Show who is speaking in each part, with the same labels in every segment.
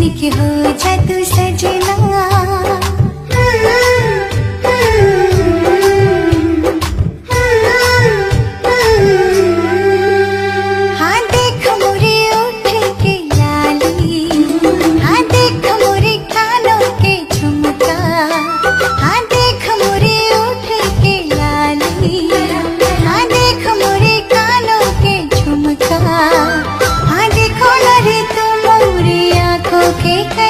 Speaker 1: बन के हो जा तू सजना। கேட்க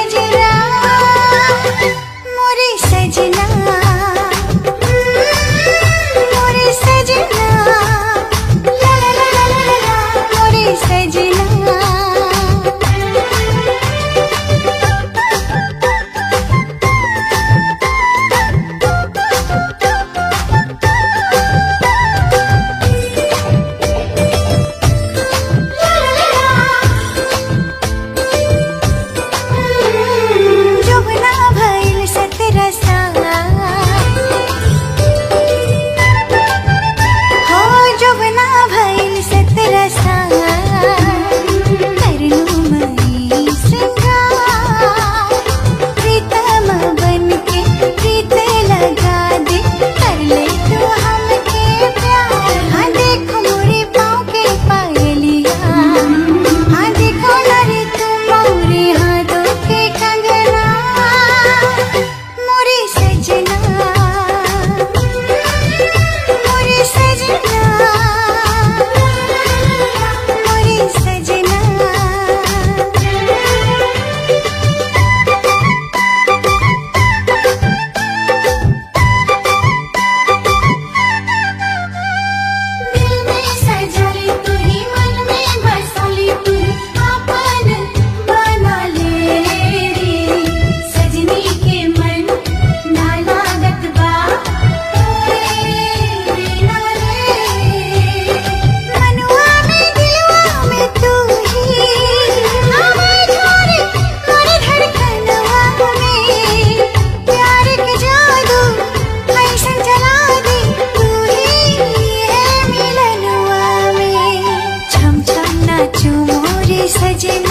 Speaker 1: 再见。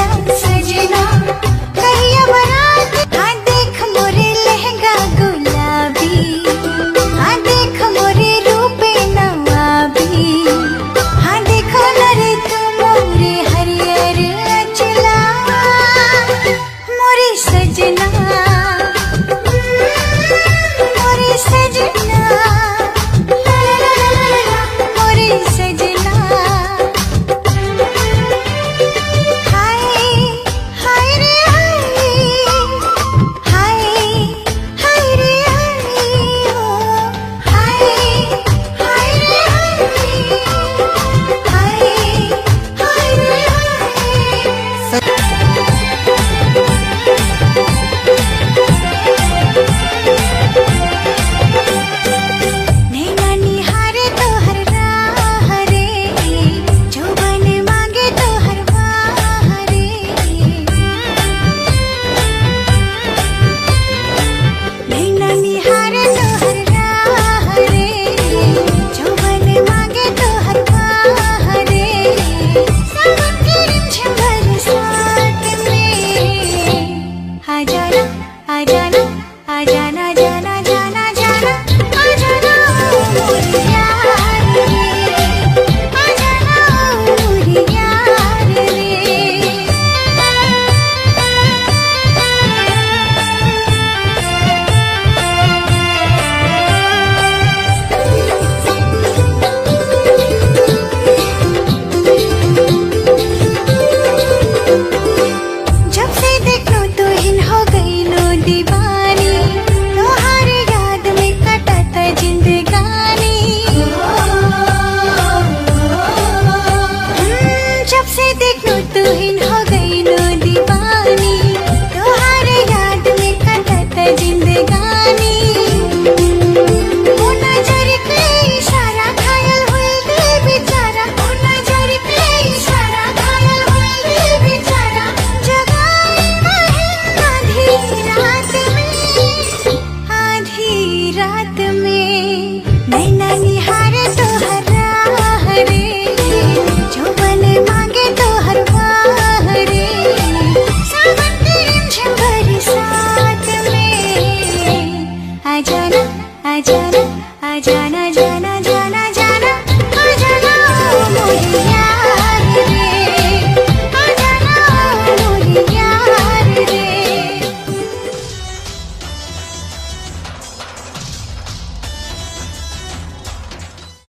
Speaker 1: jana jana